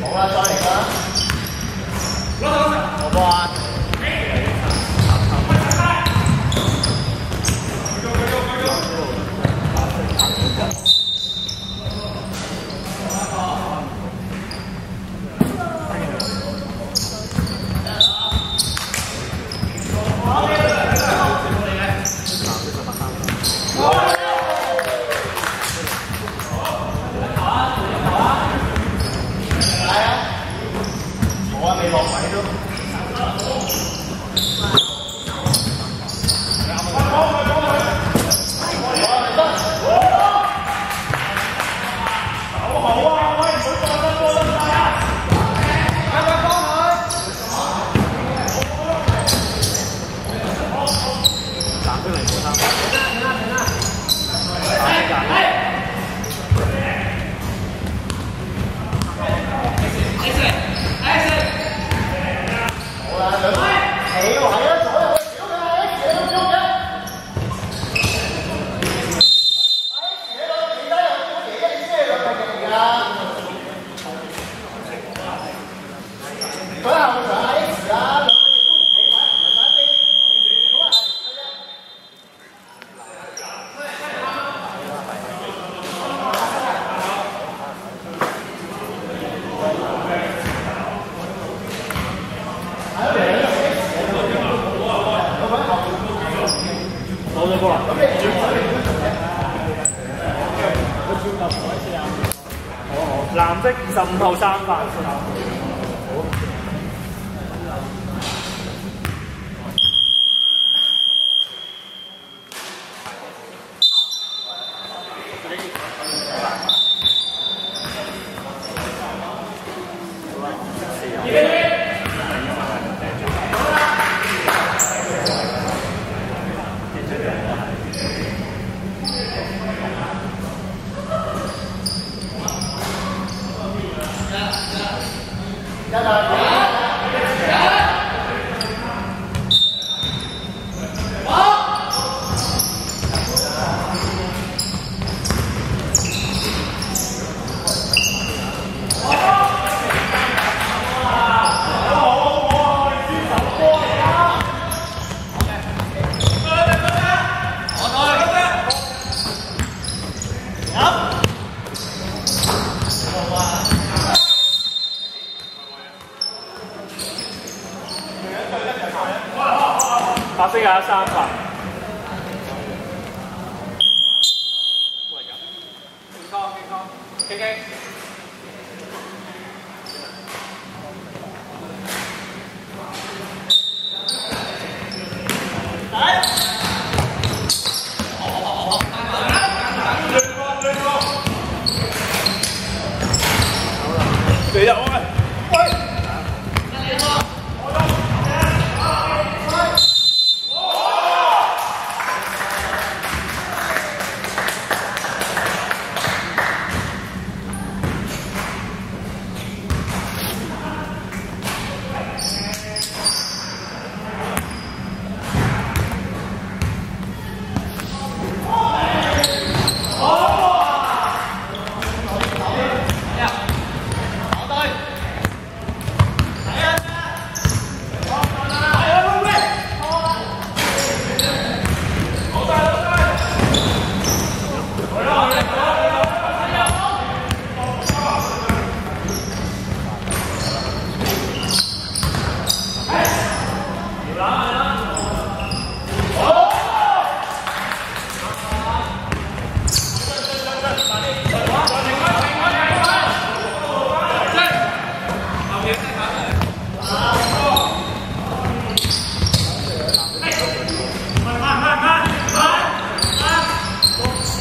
먹으라 떠니까. 藍色二十五號三發。 白色嘅三發。健康健康，K K。